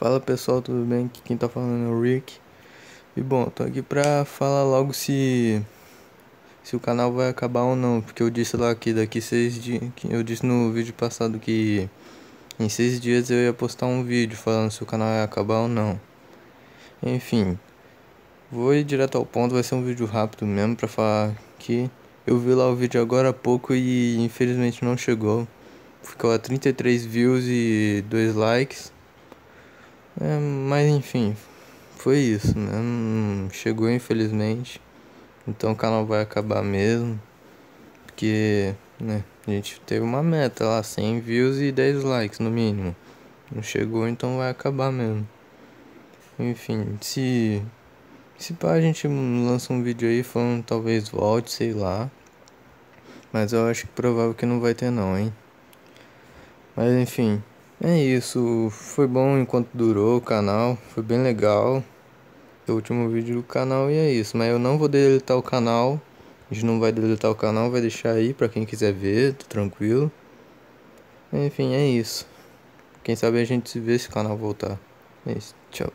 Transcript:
Fala pessoal, tudo bem? Aqui quem tá falando é o Rick. E bom, tô aqui pra falar logo se se o canal vai acabar ou não, porque eu disse lá que daqui seis dias, eu disse no vídeo passado que em seis dias eu ia postar um vídeo falando se o canal ia acabar ou não. Enfim, vou ir direto ao ponto, vai ser um vídeo rápido mesmo pra falar que eu vi lá o vídeo agora há pouco e infelizmente não chegou. Ficou a 33 views e 2 likes. É, mas enfim, foi isso, né? Chegou infelizmente. Então o canal vai acabar mesmo. Porque, né, a gente teve uma meta lá, 100 views e 10 likes no mínimo. Não chegou, então vai acabar mesmo. Enfim, se se pá, a gente lança um vídeo aí falando talvez volte, sei lá. Mas eu acho que provável que não vai ter não, hein. Mas enfim, é isso, foi bom enquanto durou o canal, foi bem legal. O último vídeo do canal e é isso, mas eu não vou deletar o canal. A gente não vai deletar o canal, vai deixar aí pra quem quiser ver, tô tranquilo. Enfim, é isso. Quem sabe a gente se vê se o canal voltar. É isso, tchau.